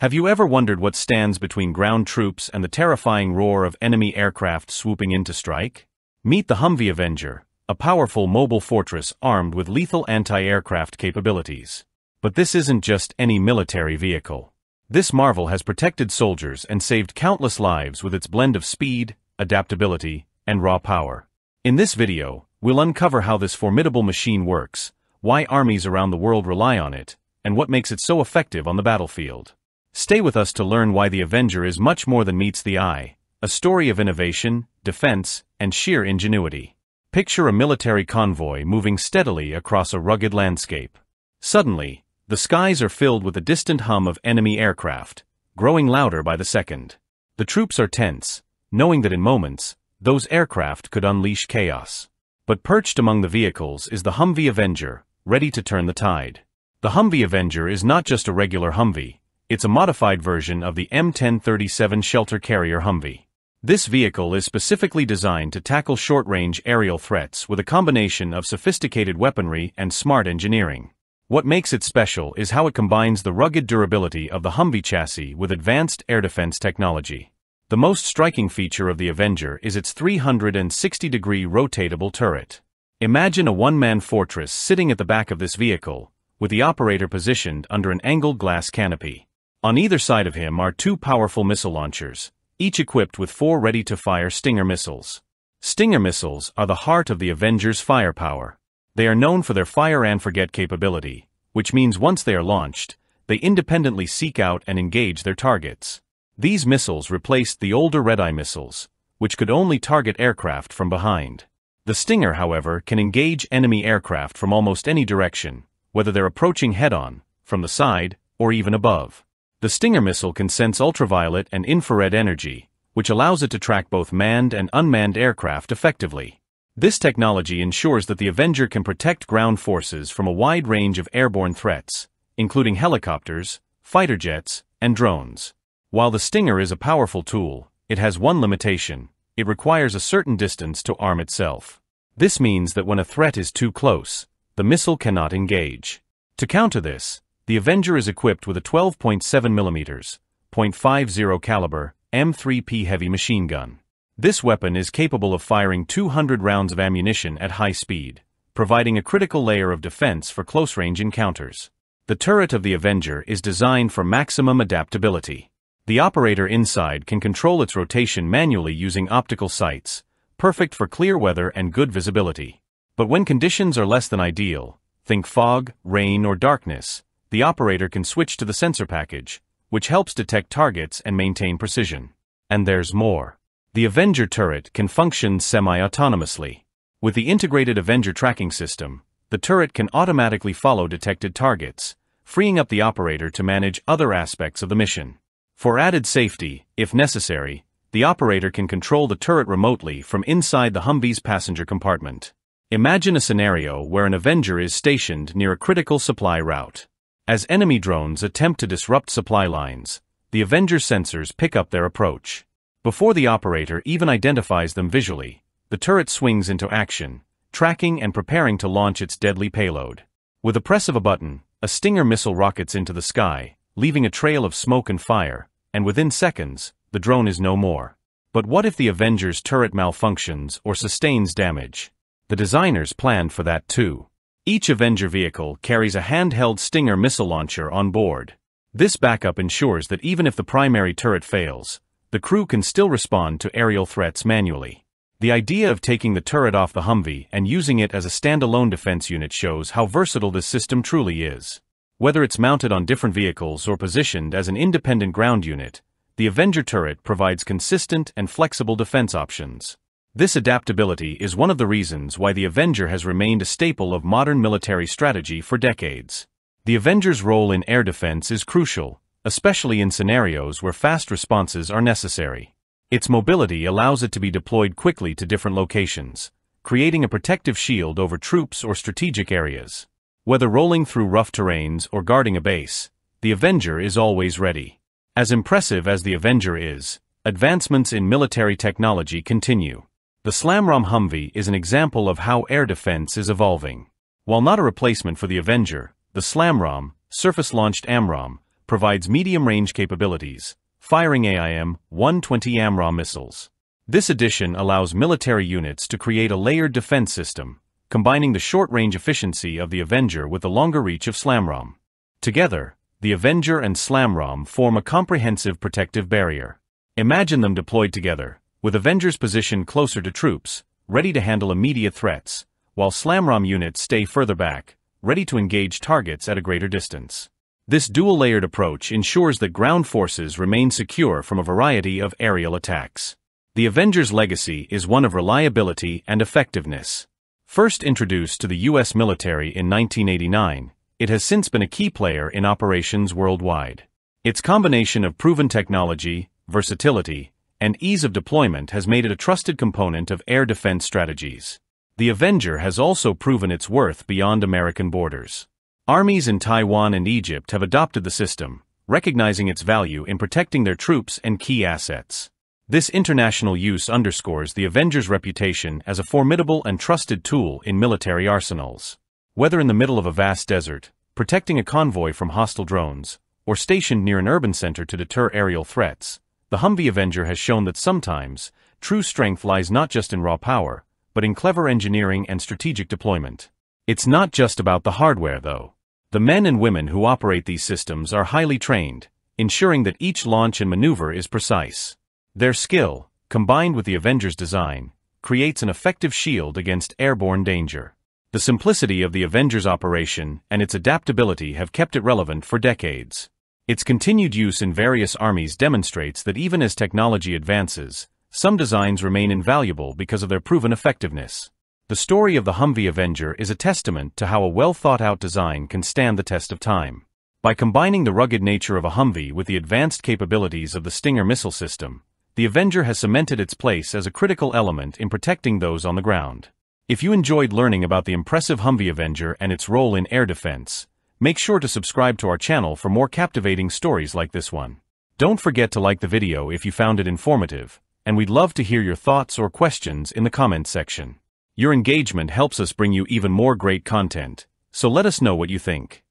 Have you ever wondered what stands between ground troops and the terrifying roar of enemy aircraft swooping in to strike? Meet the Humvee Avenger, a powerful mobile fortress armed with lethal anti-aircraft capabilities. But this isn't just any military vehicle. This marvel has protected soldiers and saved countless lives with its blend of speed, adaptability, and raw power. In this video, we'll uncover how this formidable machine works, why armies around the world rely on it, and what makes it so effective on the battlefield. Stay with us to learn why the Avenger is much more than meets the eye, a story of innovation, defense, and sheer ingenuity. Picture a military convoy moving steadily across a rugged landscape. Suddenly, the skies are filled with the distant hum of enemy aircraft, growing louder by the second. The troops are tense, knowing that in moments, those aircraft could unleash chaos. But perched among the vehicles is the Humvee Avenger, ready to turn the tide. The Humvee Avenger is not just a regular Humvee, it's a modified version of the M1037 shelter carrier Humvee. This vehicle is specifically designed to tackle short-range aerial threats with a combination of sophisticated weaponry and smart engineering. What makes it special is how it combines the rugged durability of the Humvee chassis with advanced air defense technology. The most striking feature of the Avenger is its 360-degree rotatable turret. Imagine a one-man fortress sitting at the back of this vehicle, with the operator positioned under an angled glass canopy. On either side of him are two powerful missile launchers, each equipped with four ready-to-fire Stinger missiles. Stinger missiles are the heart of the Avenger's firepower. They are known for their fire-and-forget capability, which means once they are launched, they independently seek out and engage their targets. These missiles replaced the older Red-Eye missiles, which could only target aircraft from behind. The Stinger, however, can engage enemy aircraft from almost any direction, whether they're approaching head-on, from the side, or even above. The Stinger missile can sense ultraviolet and infrared energy, which allows it to track both manned and unmanned aircraft effectively. This technology ensures that the Avenger can protect ground forces from a wide range of airborne threats, including helicopters, fighter jets, and drones. While the Stinger is a powerful tool, it has one limitation. It requires a certain distance to arm itself. This means that when a threat is too close, the missile cannot engage. To counter this, the Avenger is equipped with a 12.7 mm, .50 caliber, M3P heavy machine gun. This weapon is capable of firing 200 rounds of ammunition at high speed, providing a critical layer of defense for close-range encounters. The turret of the Avenger is designed for maximum adaptability. The operator inside can control its rotation manually using optical sights, perfect for clear weather and good visibility. But when conditions are less than ideal, think fog, rain, or darkness, the operator can switch to the sensor package, which helps detect targets and maintain precision. And there's more. The Avenger turret can function semi-autonomously. With the integrated Avenger tracking system, the turret can automatically follow detected targets, freeing up the operator to manage other aspects of the mission. For added safety, if necessary, the operator can control the turret remotely from inside the Humvee's passenger compartment. Imagine a scenario where an Avenger is stationed near a critical supply route. As enemy drones attempt to disrupt supply lines, the Avenger sensors pick up their approach. Before the operator even identifies them visually, the turret swings into action, tracking and preparing to launch its deadly payload. With a press of a button, a Stinger missile rockets into the sky, leaving a trail of smoke and fire, and within seconds, the drone is no more. But what if the Avenger's turret malfunctions or sustains damage? The designers planned for that too. Each Avenger vehicle carries a handheld Stinger missile launcher on board. This backup ensures that even if the primary turret fails, the crew can still respond to aerial threats manually. The idea of taking the turret off the Humvee and using it as a standalone defense unit shows how versatile this system truly is. Whether it's mounted on different vehicles or positioned as an independent ground unit, the Avenger turret provides consistent and flexible defense options. This adaptability is one of the reasons why the Avenger has remained a staple of modern military strategy for decades. The Avenger's role in air defense is crucial, especially in scenarios where fast responses are necessary. Its mobility allows it to be deployed quickly to different locations, creating a protective shield over troops or strategic areas. Whether rolling through rough terrains or guarding a base, the Avenger is always ready. As impressive as the Avenger is, advancements in military technology continue. The SLAMRAAM Humvee is an example of how air defense is evolving. While not a replacement for the Avenger, the SLAMRAAM, surface-launched AMRAAM, provides medium-range capabilities, firing AIM-120 AMRAAM missiles. This addition allows military units to create a layered defense system, combining the short-range efficiency of the Avenger with the longer reach of SLAMRAAM. Together, the Avenger and SLAMRAAM form a comprehensive protective barrier. Imagine them deployed together, with Avengers positioned closer to troops, ready to handle immediate threats, while SLAMRAAM units stay further back, ready to engage targets at a greater distance. This dual-layered approach ensures that ground forces remain secure from a variety of aerial attacks. The Avengers' legacy is one of reliability and effectiveness. First introduced to the U.S. military in 1989, it has since been a key player in operations worldwide. Its combination of proven technology, versatility, and ease of deployment has made it a trusted component of air defense strategies. The Avenger has also proven its worth beyond American borders. Armies in Taiwan and Egypt have adopted the system, recognizing its value in protecting their troops and key assets. This international use underscores the Avenger's reputation as a formidable and trusted tool in military arsenals. Whether in the middle of a vast desert, protecting a convoy from hostile drones, or stationed near an urban center to deter aerial threats, the Humvee Avenger has shown that sometimes, true strength lies not just in raw power, but in clever engineering and strategic deployment. It's not just about the hardware, though. The men and women who operate these systems are highly trained, ensuring that each launch and maneuver is precise. Their skill, combined with the Avenger's design, creates an effective shield against airborne danger. The simplicity of the Avenger's operation and its adaptability have kept it relevant for decades. Its continued use in various armies demonstrates that even as technology advances, some designs remain invaluable because of their proven effectiveness. The story of the Humvee Avenger is a testament to how a well-thought-out design can stand the test of time. By combining the rugged nature of a Humvee with the advanced capabilities of the Stinger missile system, the Avenger has cemented its place as a critical element in protecting those on the ground. If you enjoyed learning about the impressive Humvee Avenger and its role in air defense, make sure to subscribe to our channel for more captivating stories like this one. Don't forget to like the video if you found it informative, and we'd love to hear your thoughts or questions in the comments section. Your engagement helps us bring you even more great content, so let us know what you think.